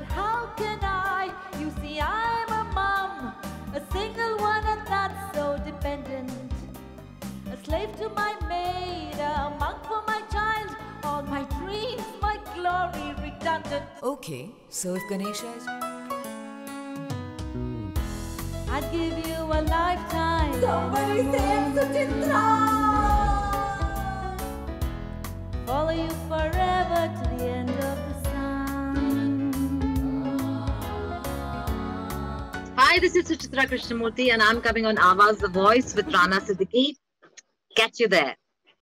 But how can I? You see, I'm a mom, a single one and not so dependent. A slave to my maid, a monk for my child, all my dreams, my glory redundant. Okay, so if Ganesha is. I'd give you a lifetime. Somebody save Suchitra! Follow you forever Hi, this is Suchitra Krishnamoorthi, and I'm coming on Awaz the Voice with Rana Siddiqui. Catch you there.